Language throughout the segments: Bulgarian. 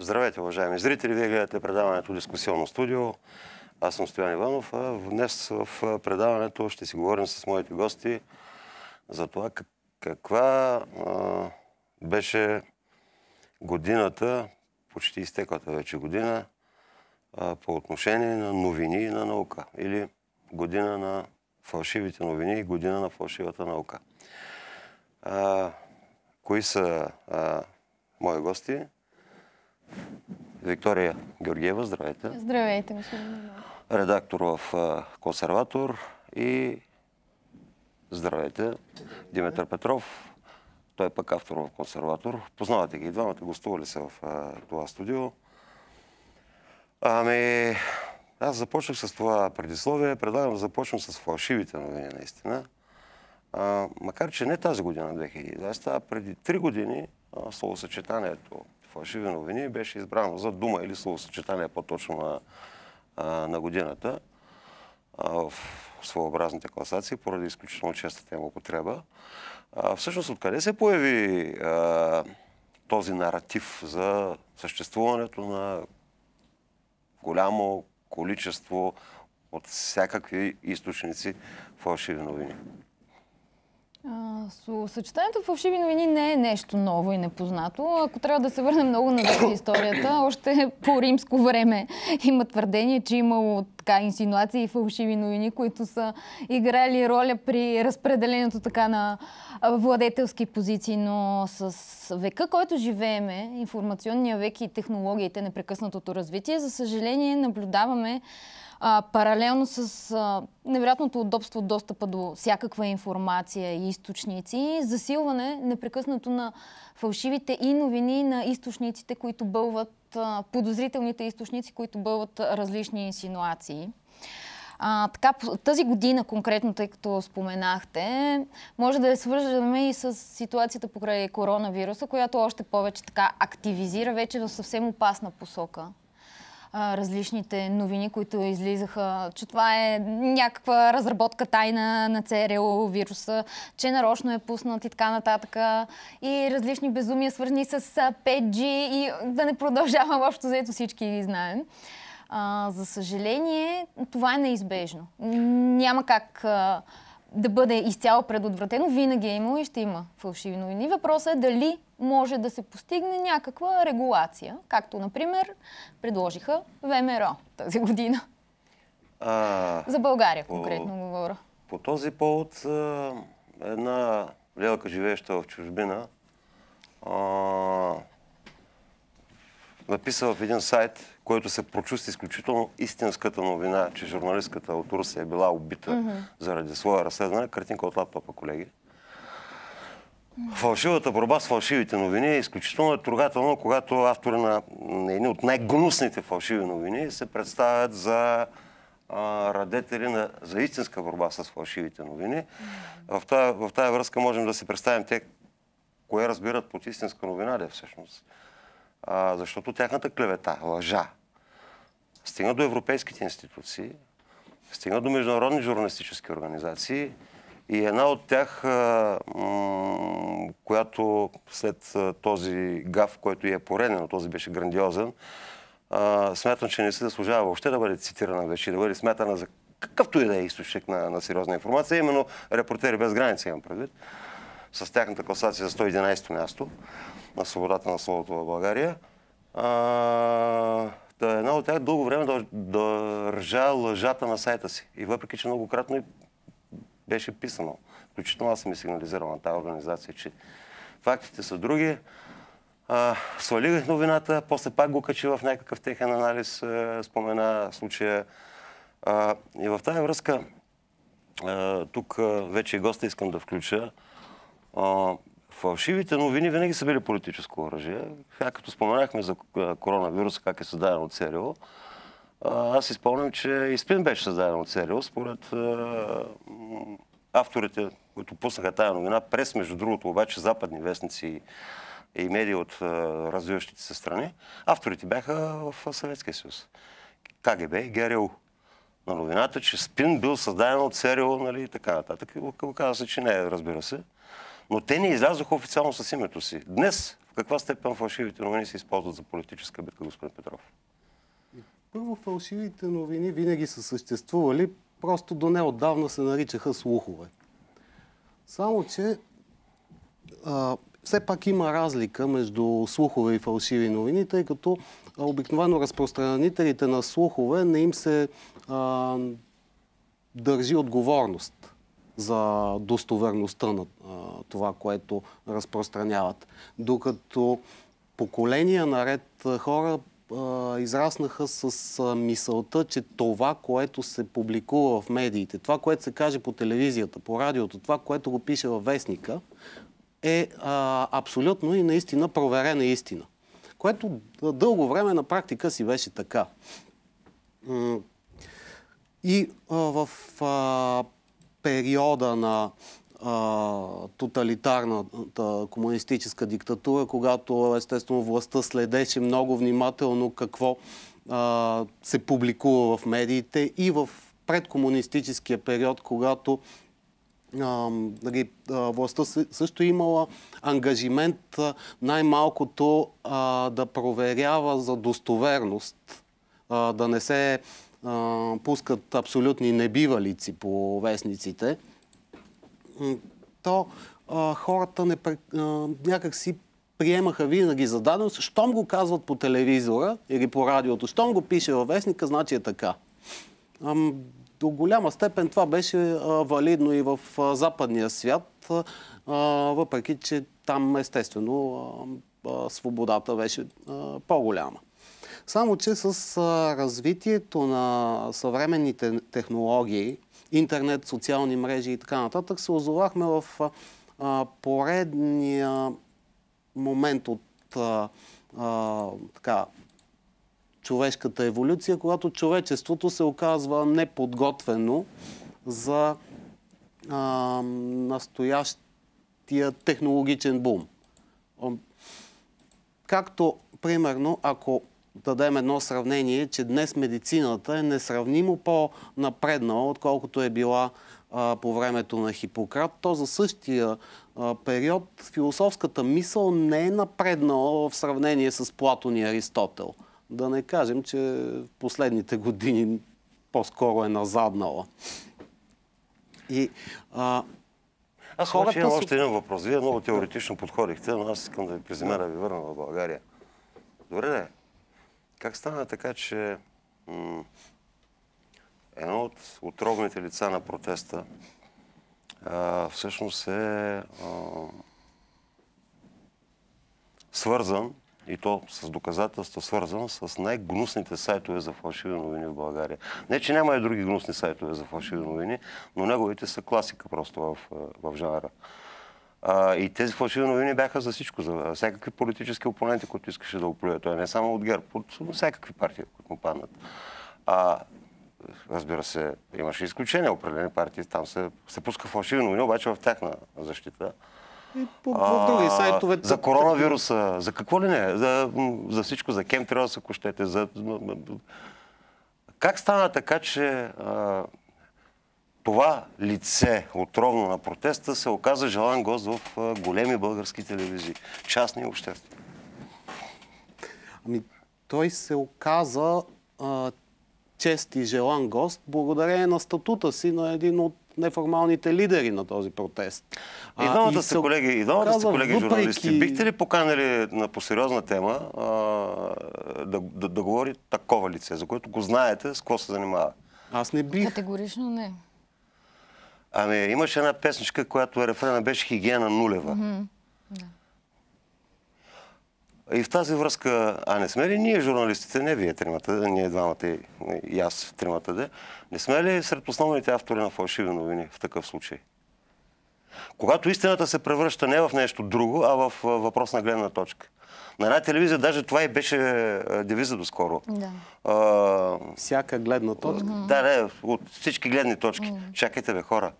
Здравейте, уважаеми зрители! Вие гледате предаването Дискусионно студио. Аз съм Стоян Иванов. Днес в предаването ще си говорим с моите гости за това каква а, беше годината, почти изтеклата вече година, а, по отношение на новини и на наука. Или година на фалшивите новини и година на фалшивата наука. А, кои са мои гости? Виктория Георгиева, здравейте. Здравейте, господин Редактор в Консерватор и здравейте, Димитър Петров. Той е пък автор в Консерватор. Познавате ги, двамата гостували са в това студио. Ами, аз започнах с това предисловие. Предлагам да започнем с фалшивите новини, наистина. А, макар, че не тази година, 2020, а преди три години словосъчетанието фалшиви новини беше избрано за дума или словосъчетание по-точно на, на годината в своеобразните класации, поради изключително честата им употреба. Всъщност, откъде се появи този наратив за съществуването на голямо количество от всякакви източници фалшиви новини? Съчетанието фалшиви новини не е нещо ново и непознато. Ако трябва да се върнем много назад в историята, още по римско време има твърдение, че имало така инсинуации и фалшиви новини, които са играли роля при разпределението така на владетелски позиции, но с века, който живееме, информационния век и технологиите, непрекъснатото развитие, за съжаление наблюдаваме а, паралелно с а, невероятното удобство достъпа до всякаква информация и източници, засилване непрекъснато на фалшивите и новини на източниците, които бълват, а, подозрителните източници, които бълват различни инсинуации. А, така, тази година конкретно, тъй като споменахте, може да я свържаме и с ситуацията покрай коронавируса, която още повече така активизира вече в съвсем опасна посока различните новини, които излизаха, че това е някаква разработка тайна на ЦРЛ вируса, че нарочно е пуснат и така нататък. И различни безумия, свързани с 5G и да не продължавам общо, заето всички ги знаем. А, за съжаление, това е неизбежно. Няма как а, да бъде изцяло предотвратено. Винаги е имало и ще има фалшиви новини. Въпросът е дали може да се постигне някаква регулация, както, например, предложиха ВМРО тази година. А, За България по, конкретно говоря. По този повод една лелка, живееща в чужбина, а, написа в един сайт, който се прочувства изключително истинската новина, че журналистката от Русия е била убита mm-hmm. заради своя разследване. Картинка от лаптопа, колеги. Фалшивата борба с фалшивите новини е изключително трогателно, когато автори на едни от най-гнусните фалшиви новини се представят за а, радетели на, за истинска борба с фалшивите новини. В тази, в тази връзка можем да си представим те, кое разбират под истинска новина, да всъщност. А, защото тяхната клевета, лъжа, стига до европейските институции, стига до международни журналистически организации и една от тях, която след този гав, който е пореден, но този беше грандиозен, смятам, че не се заслужава въобще да бъде цитирана вече, да бъде смятана за какъвто и да е източник на, на сериозна информация, именно репортери без граници имам предвид, с тяхната класация за 111 място на свободата на словото в България. А, да, една от тях дълго време държа лъжата на сайта си. И въпреки, че многократно и беше писано, включително аз съм и сигнализирал на тази организация, че фактите са други. А, свалих новината, после пак го качи в някакъв техен анализ, спомена случая. А, и в тази връзка, а, тук вече и госта искам да включа. А, Фалшивите новини винаги са били политическо оръжие. Като споменахме за коронавируса, как е създаден от ЦРУ, аз изпълням, че и Спин беше създаден от ЦРУ, според авторите, които пуснаха тази новина, през, между другото, обаче, западни вестници и медии от развиващите се страни, авторите бяха в Съветския съюз. КГБ и ГРУ на новината, че Спин бил създаден от ЦРУ, нали, и така нататък. Казва се, че не, разбира се но те не излязоха официално с името си. Днес, в каква степен фалшивите новини се използват за политическа битка, господин Петров? Първо, фалшивите новини винаги са съществували, просто до неотдавна се наричаха слухове. Само, че а, все пак има разлика между слухове и фалшиви новини, тъй като обикновено разпространителите на слухове не им се а, държи отговорност за достоверността на това, което разпространяват. Докато поколения наред хора израснаха с мисълта, че това, което се публикува в медиите, това, което се каже по телевизията, по радиото, това, което го пише във вестника, е а, абсолютно и наистина проверена истина. Което дълго време на практика си беше така. И а, в а, периода на а, тоталитарната комунистическа диктатура, когато естествено властта следеше много внимателно какво а, се публикува в медиите и в предкомунистическия период, когато а, нали, властта също имала ангажимент най-малкото да проверява за достоверност, да не се а, пускат абсолютни небивалици по вестниците, то а, хората не, а, някак си приемаха винаги за даденост. Щом го казват по телевизора или по радиото, щом го пише във вестника, значи е така. А, до голяма степен това беше а, валидно и в а, западния свят, а, въпреки че там естествено свободата беше по-голяма. Само, че с развитието на съвременните технологии, интернет, социални мрежи и така нататък, се озовахме в поредния момент от така, човешката еволюция, когато човечеството се оказва неподготвено за а, настоящия технологичен бум. Както, примерно, ако дадем едно сравнение, че днес медицината е несравнимо по-напреднала, отколкото е била а, по времето на Хипократ, то за същия а, период философската мисъл не е напреднала в сравнение с Платон и Аристотел. Да не кажем, че в последните години по-скоро е назаднала. И, а, аз хората... имам още един въпрос. Вие много теоретично подходихте, но аз искам да ви призема да ви върна в България. Добре, как стана така, че едно от отровните лица на протеста а, всъщност е а, свързан, и то с доказателства свързан с най-гнусните сайтове за фалшиви новини в България. Не, че няма и други гнусни сайтове за фалшиви новини, но неговите са класика просто в, в жанра. А, и тези фалшиви новини бяха за всичко, за всякакви политически опоненти, които искаше да оплюе. Той не само от ГЕРБ, от всякакви партии, които му паднат. А, разбира се, имаше изключения, определени партии, там се, се пуска фалшиви новини, обаче в тяхна защита. И по, в други сайтове. За коронавируса, за какво ли не? За, за всичко, за кем трябва да се кощете. За... Как стана така, че а, това лице, отровно на протеста, се оказа желан гост в големи български телевизии, частни и обществени. Ами, той се оказа а, чест и желан гост благодарение на статута си на един от неформалните лидери на този протест. И двамата сте колеги, и двамата сте колеги въпреки... журналисти. Бихте ли поканали на по-сериозна тема а, да, да, да говори такова лице, за което го знаете, с какво се занимава? Аз не бих. Категорично не. Ами, имаше една песничка, която е рефрена беше хигиена нулева. Mm-hmm. И в тази връзка, а не сме ли ние журналистите, не вие тримата, ние двамата и аз тримата, де, не сме ли сред основните автори на фалшиви новини в такъв случай? Когато истината се превръща не в нещо друго, а в въпрос на гледна точка. На една телевизия даже това и беше девиза доскоро. Да. А, Всяка гледна точка. Да, да, от всички гледни точки. Чакайте бе, хора.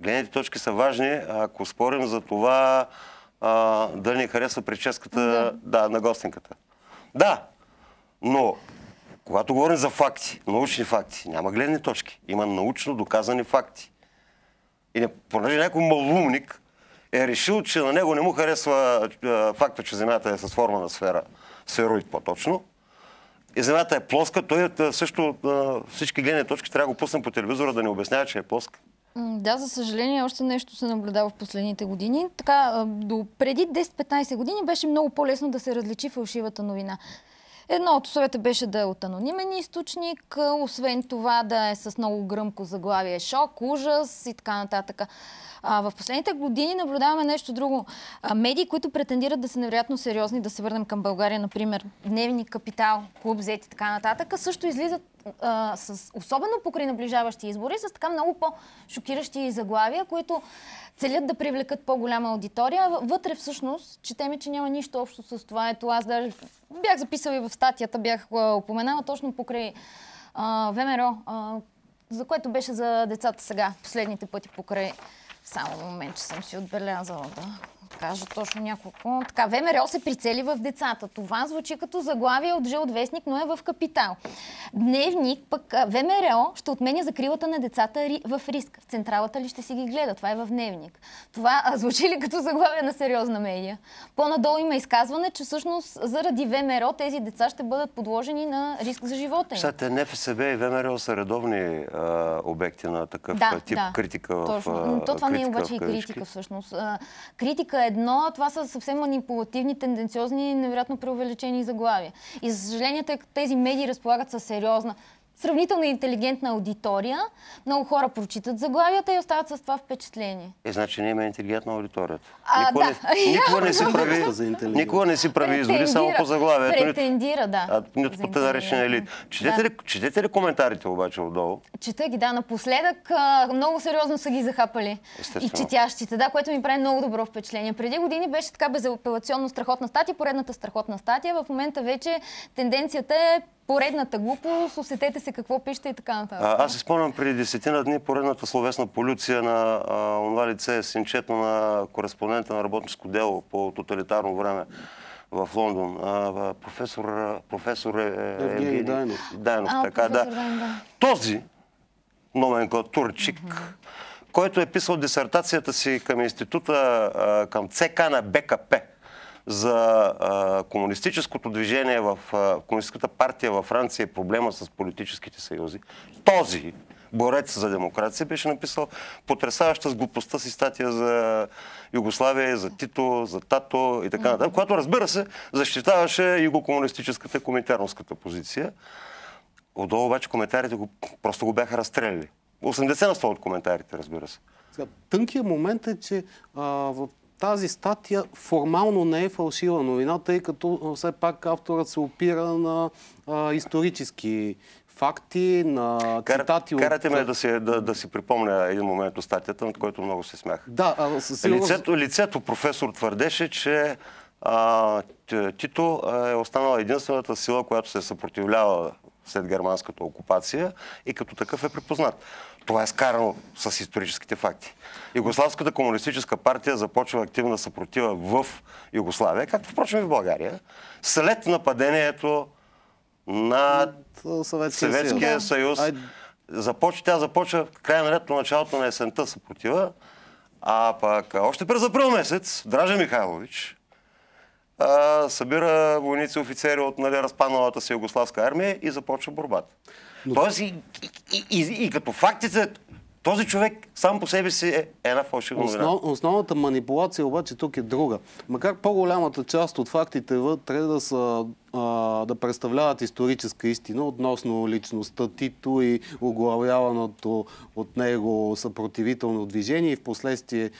Гледните точки са важни, ако спорим за това а, дали ни харесва прическата да. да, на гостинката. Да, но когато говорим за факти, научни факти, няма гледни точки. Има научно доказани факти. И не, понеже някой малумник е решил, че на него не му харесва факта, че Земята е с форма на сфера, сфероид по-точно, и Земята е плоска, той също всички гледни точки трябва да го пуснем по телевизора да ни обяснява, че е плоска. Да, за съжаление, още нещо се наблюдава в последните години. Така, до преди 10-15 години беше много по-лесно да се различи фалшивата новина. Едно от условията беше да е от анонимен източник, освен това да е с много гръмко заглавие шок, ужас и така нататък. А, в последните години наблюдаваме нещо друго. А, медии, които претендират да са невероятно сериозни, да се върнем към България, например, Дневник, Капитал, Клуб Z и така нататък, също излизат а, с, особено покрай наближаващи избори, с така много по-шокиращи заглавия, които целят да привлекат по-голяма аудитория. Вътре всъщност четеме, че няма нищо общо с това. Ето аз даже бях записала и в статията, бях упоменала точно покрай а, ВМРО, а, за което беше за децата сега, последните пъти покрай... Само момент, че съм си отбелязала да кажа точно няколко. Така, ВМРО се прицели в децата. Това звучи като заглавие от жълт вестник, но е в капитал. Дневник, пък ВМРО ще отменя закрилата на децата в риск. В централата ли ще си ги гледа? Това е в дневник. Това а, звучи ли като заглавие на сериозна медия? По-надолу има изказване, че всъщност заради ВМРО тези деца ще бъдат подложени на риск за живота им. Сега НФСБ и ВМРО са редовни а, обекти на такъв Да, тип да, критика в точно. а, Но То това не е обаче в и критика всъщност. А, Критика едно, това са съвсем манипулативни, тенденциозни невероятно преувеличени заглавия. И за съжаление, тези медии разполагат със сериозна сравнително интелигентна аудитория. Много хора прочитат заглавията и остават с това впечатление. Е, значи ние имаме интелигентна аудиторията. А, никога, да. не, никога не си прави, никога не си прави изводи само по заглавието. Претендира, да. А, нито по те наречения елит. Четете, Да. ли, четете ли коментарите обаче отдолу? Чета ги, да, напоследък а, много сериозно са ги захапали. Естествено. И четящите, да, което ми прави много добро впечатление. Преди години беше така безапелационно страхотна статия, поредната страхотна статия. В момента вече тенденцията е поредната глупост, усетете се какво пишете и така нататък. А, аз си спомням преди десетина дни поредната словесна полюция на а, онова лице, синчето на кореспондента на работническо дело по тоталитарно време в Лондон. А, професор, професор е, е, Евгений Евгений Дайнов. Дайнов, А, така, да. Този номенклатурчик, който е писал дисертацията си към института, към ЦК на БКП за а, комунистическото движение в а, комунистическата партия във Франция и проблема с политическите съюзи. Този борец за демокрация беше написал потрясаваща с глупостта си статия за Югославия, за Тито, за Тато и така нататък, която разбира се защитаваше югокомунистическата коминтерновската позиция. Отдолу обаче коментарите го, просто го бяха разстреляли. 80 на 100 от коментарите, разбира се. Сега, тънкият момент е, че а, в тази статия формално не е фалшива новина, тъй като все пак авторът се опира на а, исторически факти, на Кара, цитати карате от... ме да си, да, да си припомня един момент от статията, над който много се смях. Да, а, със сигурност... Лицето, лицето професор твърдеше, че а, Тито е останала единствената сила, която се съпротивлява след германската окупация и като такъв е припознат. Това е скарано с историческите факти. Югославската комунистическа партия започва активна съпротива в Югославия, както впрочем и в България, след нападението на а, Съветския, Съветския съюз. Започва, тя започва края на лято, началото на есента съпротива. А пък още през април месец Дража Михайлович а, събира войници офицери от нали, разпадналата си югославска армия и започва борбата. Тоест и, и, и, и, като фактите, този човек сам по себе си е една фалшива новина. Основ, основната манипулация обаче тук е друга. Макар по-голямата част от фактите вътре да, са, а, да представляват историческа истина относно личността Тито и оглавяваното от него съпротивително движение и в последствие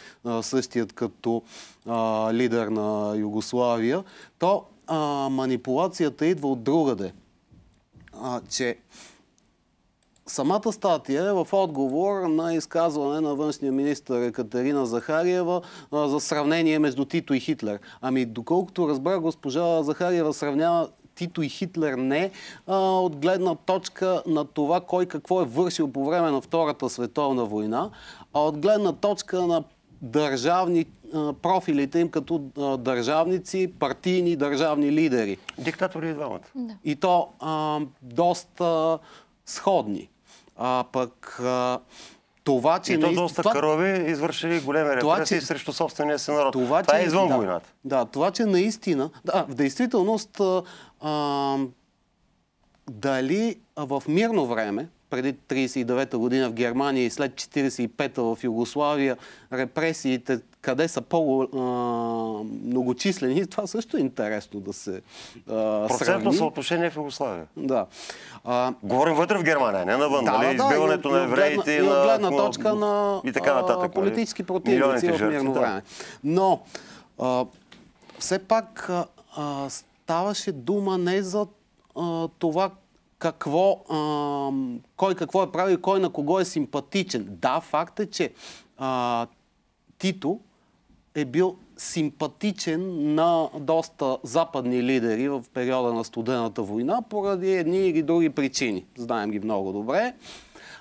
същият като а, лидер на Югославия, то а, манипулацията идва от другаде. А, че Самата статия е в отговор на изказване на външния министр Екатерина Захариева а, за сравнение между Тито и Хитлер. Ами, доколкото разбра, госпожа Захариева сравнява Тито и Хитлер не а, от гледна точка на това кой какво е вършил по време на Втората световна война, а от гледна точка на държавни а, профилите им като а, държавници, партийни държавни лидери. Диктатори и двамата. И то а, доста сходни. А пък а, Това, че И то наистина- доста това- крови извършили големи репресии че- срещу собствения си народ. Това, Това че, е извън да, войната. Да, това, че наистина... Да, в действителност, а, а, дали в мирно време, преди 39-та година в Германия и след 45-та в Югославия, репресиите къде са по-многочислени, това също е интересно да се а, Процентно съотношение в Югославия. Да. А, Говорим вътре в Германия, не навън. да, нали? да, Избиването и- на и от евреите гледна- и от гледна на- точка на и така нататък. нали? политически противници в мирно да. време. Но а, все пак а, ставаше дума не за а, това какво, а, кой какво е правил кой на кого е симпатичен. Да, факт е, че а, Тито е бил симпатичен на доста западни лидери в периода на студената война поради едни или други причини. Знаем ги много добре.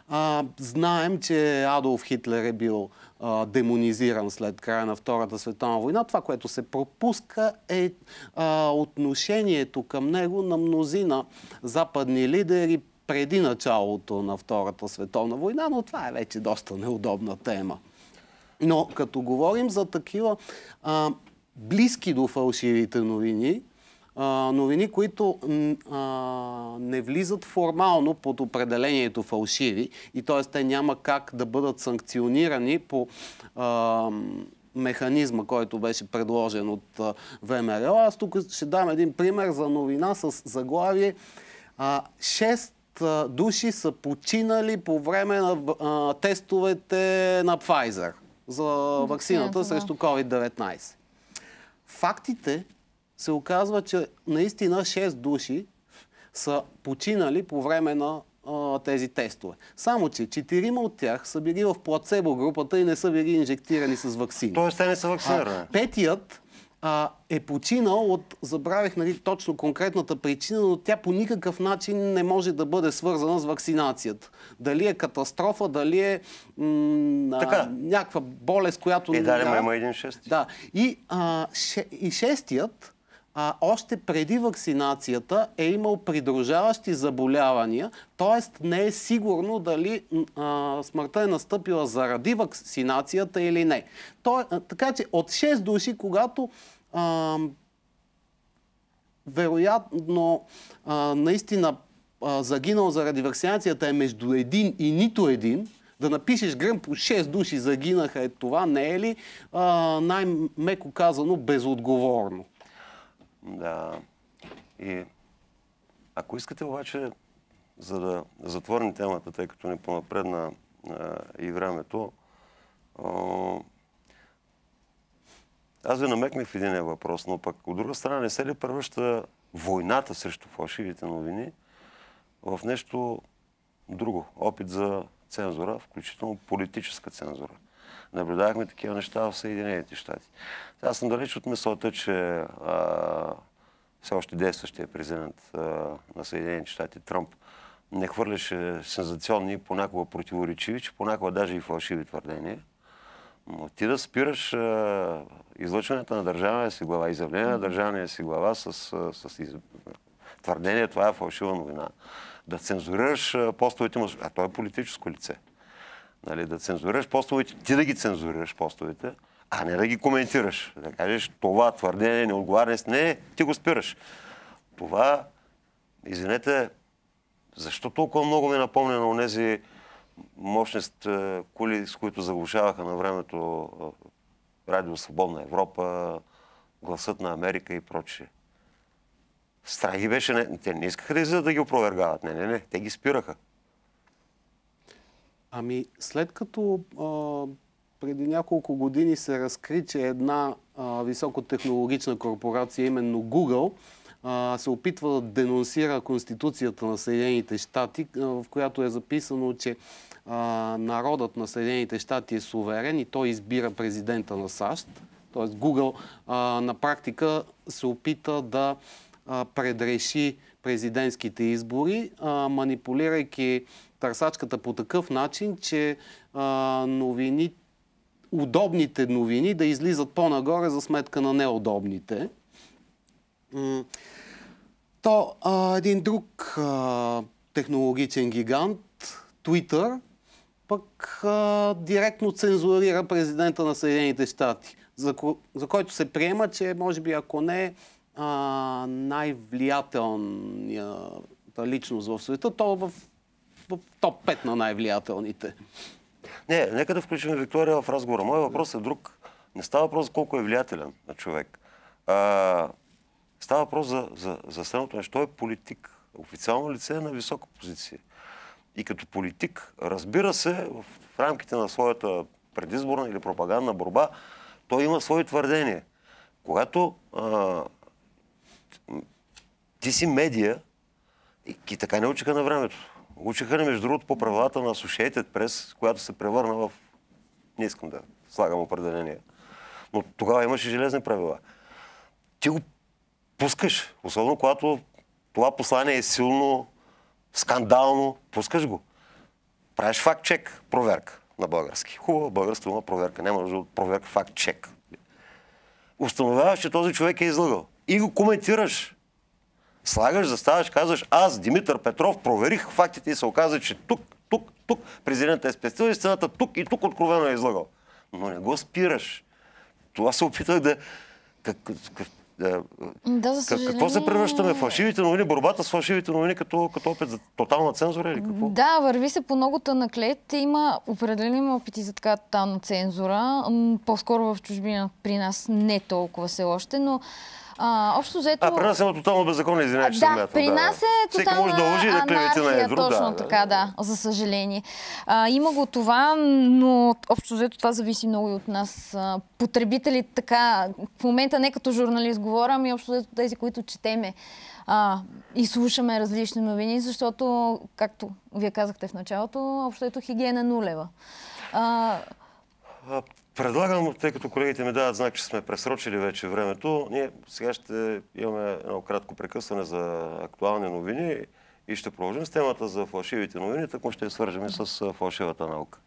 А, знаем, че Адолф Хитлер е бил а, демонизиран след края на Втората световна война. Това, което се пропуска е а, отношението към него на мнозина западни лидери преди началото на Втората световна война, но това е вече доста неудобна тема. Но като говорим за такива а, близки до фалшивите новини, а, новини, които а, не влизат формално под определението фалшиви и т.е. те няма как да бъдат санкционирани по а, механизма, който беше предложен от ВМРО. Аз тук ще дам един пример за новина с заглавие а, 6 а, души са починали по време на тестовете на Pfizer за вакцината срещу COVID-19. Фактите се оказва, че наистина 6 души са починали по време на а, тези тестове. Само, че четирима от тях са били в плацебо групата и не са били инжектирани с вакцини. Тоест те не са вакцинирани. Петият а, е починал от, забравих нали, точно конкретната причина, но тя по никакъв начин не може да бъде свързана с вакцинацията. Дали е катастрофа, дали е м, а, някаква болест, която... Е, да, има един шести. Да. И, а, ше, и шестият, а, още преди вакцинацията е имал придружаващи заболявания, т.е. не е сигурно дали а, смъртта е настъпила заради вакцинацията или не. То, а, така че от 6 души, когато а, вероятно а, наистина а, загинал заради вакцинацията е между един и нито един, да напишеш гръм по 6 души загинаха, е това не е ли най-меко казано безотговорно? Да. И ако искате обаче, за да затворим темата, тъй като ни понапредна и времето, аз ви намекнах в един въпрос, но пък от друга страна не се ли превръща войната срещу фалшивите новини в нещо друго? Опит за цензура, включително политическа цензура. Наблюдавахме такива неща в Съединените щати. Аз съм далеч от мисълта, че а, все още действащия президент а, на Съединените щати Тръмп не хвърляше сензационни, понякога противоречиви, че понякога даже и фалшиви твърдения. Но ти да спираш а, излъчването на държавния си глава, изявление на държавния си глава с, с из... твърдение, това е фалшива новина. Да цензурираш постовете му, а той е политическо лице. Нали, да цензурираш постовете, ти да ги цензурираш постовете, а не да ги коментираш. Да кажеш, това твърдение не отговаря. Не, ти го спираш. Това, извинете, защо толкова много ми напомня на тези мощни е, кули, с които заглушаваха на времето е, Радио Свободна Европа, Гласът на Америка и прочее. Страх беше. Не, те не искаха да излизат да ги опровергават. Не, не, не. Те ги спираха. Ами, след като а, преди няколко години се разкри, че една а, високотехнологична корпорация, именно Google, а, се опитва да денонсира Конституцията на Съединените щати, в която е записано, че народът на Съединените щати е суверен и той избира президента на САЩ. Тоест Google на практика се опита да предреши президентските избори, манипулирайки търсачката по такъв начин, че новини, удобните новини да излизат по-нагоре за сметка на неудобните. То един друг технологичен гигант, Twitter, пък а, директно цензурира президента на Съединените щати, за, за който се приема, че може би ако не най-влиятелната личност в света, то в, в топ 5 на най-влиятелните. Не, нека да включим Виктория в разговора. Моят въпрос е друг. Не става въпрос за колко е влиятелен на човек. А, става въпрос за, за, за следното нещо. Той е политик. Официално лице е на висока позиция. И като политик, разбира се, в, рамките на своята предизборна или пропагандна борба, той има свои твърдения. Когато а, ти си медия, и, и така не учиха на времето. Учиха ни, между другото, по правилата на Associated Press, която се превърна в... Не искам да слагам определение. Но тогава имаше железни правила. Ти го пускаш, особено когато това послание е силно, скандално, пускаш го. Правиш факт-чек, проверка на български. Хубава българска дума проверка. Няма нужда от проверка, факт-чек. Установяваш, че този човек е излъгал. И го коментираш. Слагаш, заставаш, казваш, аз, Димитър Петров, проверих фактите и се оказа, че тук, тук, тук президентът е спестил истината, тук и тук откровено е излагал. Но не го спираш. Това се опитах да... Как, как, да, Да, за съжаление... какво се превръщаме? Фалшивите новини, борбата с фалшивите новини като, като опит за тотална цензура или какво? Да, върви се по много тънаклет. Има определени опити за така тотална цензура. По-скоро в чужбина при нас не толкова все още, но а, общо взето... А, при нас има тотално беззаконие, извинявай, че да, смятам. при да, нас да. е Всеки тотална може да лъжи да клевети на едро. точно да, така, да, за съжаление. А, има го това, но общо взето това зависи много и от нас. Потребители така, в момента не като журналист говоря, ами общо взето тези, които четеме а, и слушаме различни новини, защото, както вие казахте в началото, общо взето хигиена нулева. А, Предлагам, тъй като колегите ми дават знак, че сме пресрочили вече времето, ние сега ще имаме едно кратко прекъсване за актуални новини и ще продължим с темата за фалшивите новини, така ще я свържем с фалшивата наука.